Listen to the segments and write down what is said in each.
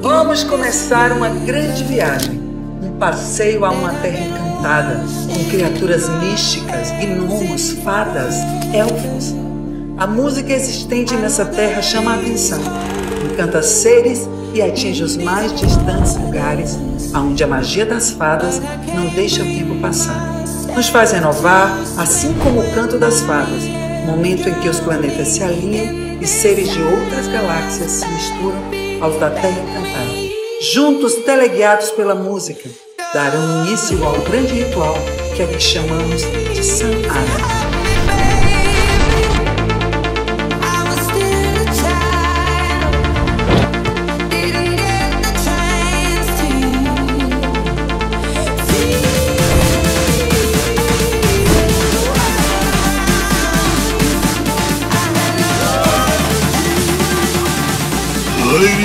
Vamos começar uma grande viagem, um passeio a uma terra encantada, com criaturas místicas, gnomos, fadas, elfos. A música existente nessa terra chama a atenção, encanta seres e atinge os mais distantes lugares, aonde a magia das fadas não deixa o tempo passar. Nos faz renovar, assim como o canto das fadas, momento em que os planetas se alinham e seres de outras galáxias se misturam aos da Terra encantada. Juntos, teleguiados pela música, darão início ao grande ritual que aqui chamamos de San.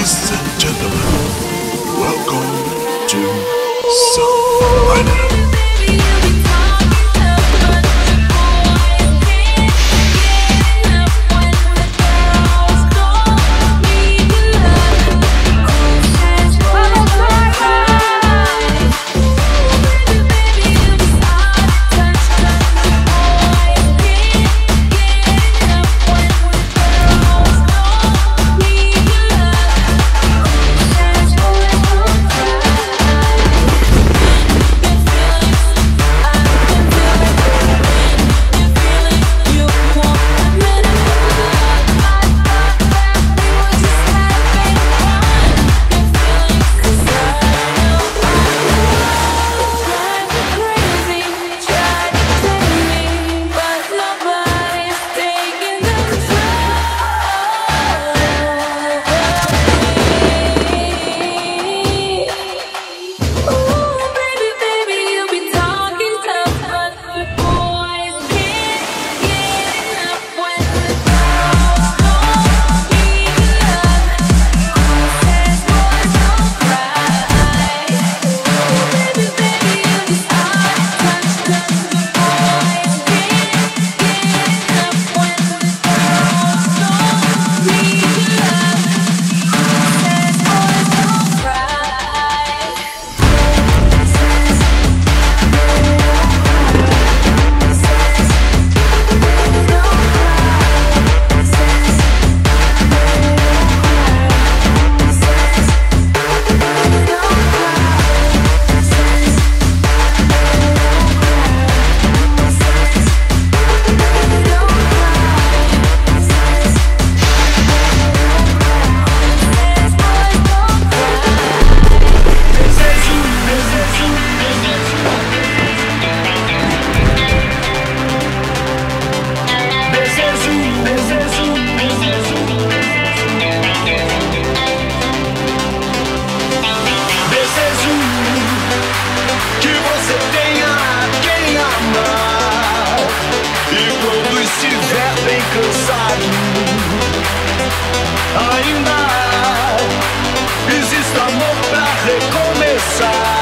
Ladies and gentlemen, welcome to Sun bem cansado. Ainda existe amor pra recomeçar.